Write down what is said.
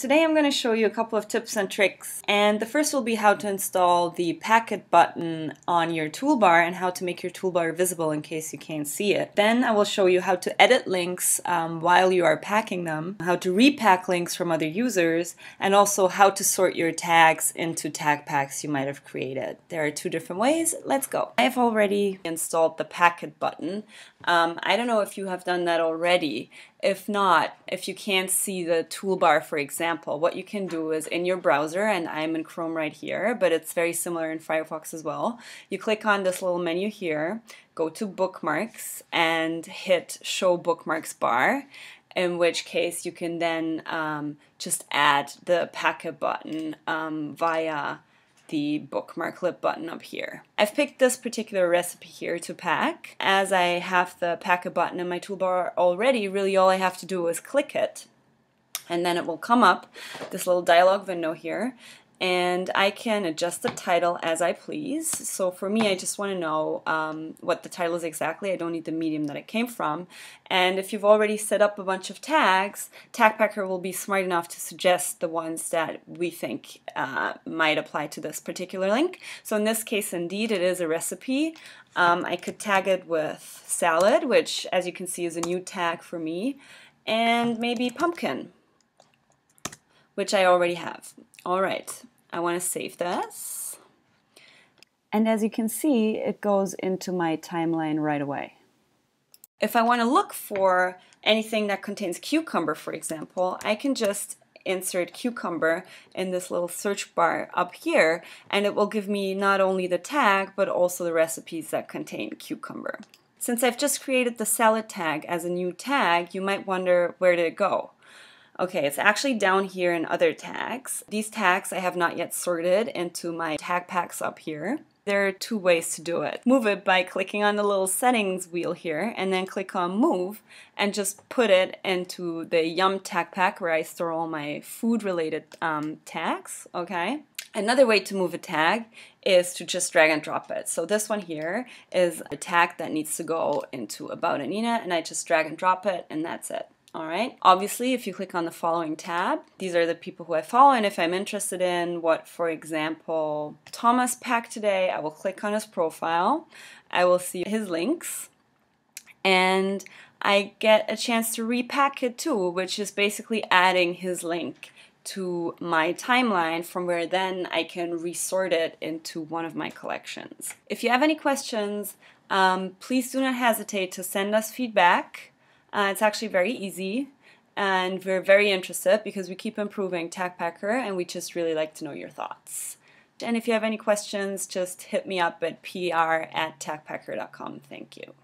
Today I'm going to show you a couple of tips and tricks and the first will be how to install the Pack it button on your toolbar and how to make your toolbar visible in case you can't see it. Then I will show you how to edit links um, while you are packing them, how to repack links from other users, and also how to sort your tags into tag packs you might have created. There are two different ways. Let's go. I've already installed the Pack it button. Um, I don't know if you have done that already. If not, if you can't see the toolbar, for example, what you can do is in your browser, and I'm in Chrome right here, but it's very similar in Firefox as well. You click on this little menu here, go to bookmarks, and hit show bookmarks bar, in which case you can then um, just add the Pack it button um, via the bookmarklet button up here. I've picked this particular recipe here to pack. As I have the Pack it button in my toolbar already, really all I have to do is click it and then it will come up, this little dialog window here, and I can adjust the title as I please. So for me, I just want to know um, what the title is exactly. I don't need the medium that it came from. And if you've already set up a bunch of tags, TagPacker will be smart enough to suggest the ones that we think uh, might apply to this particular link. So in this case, indeed, it is a recipe. Um, I could tag it with salad, which as you can see is a new tag for me, and maybe pumpkin, which I already have. All right, I want to save this. And as you can see, it goes into my timeline right away. If I want to look for anything that contains cucumber, for example, I can just insert cucumber in this little search bar up here and it will give me not only the tag but also the recipes that contain cucumber. Since I've just created the salad tag as a new tag, you might wonder where did it go? Okay, it's actually down here in other tags. These tags I have not yet sorted into my tag packs up here. There are two ways to do it. Move it by clicking on the little settings wheel here and then click on move and just put it into the Yum tag pack where I store all my food related um, tags, okay? Another way to move a tag is to just drag and drop it. So this one here is a tag that needs to go into About Anina and I just drag and drop it and that's it. All right. Obviously, if you click on the following tab, these are the people who I follow. And if I'm interested in what, for example, Thomas packed today, I will click on his profile. I will see his links. And I get a chance to repack it too, which is basically adding his link to my timeline from where then I can resort it into one of my collections. If you have any questions, um, please do not hesitate to send us feedback uh, it's actually very easy and we're very interested because we keep improving TagPacker and we just really like to know your thoughts. And if you have any questions, just hit me up at pr at tagpacker.com. Thank you.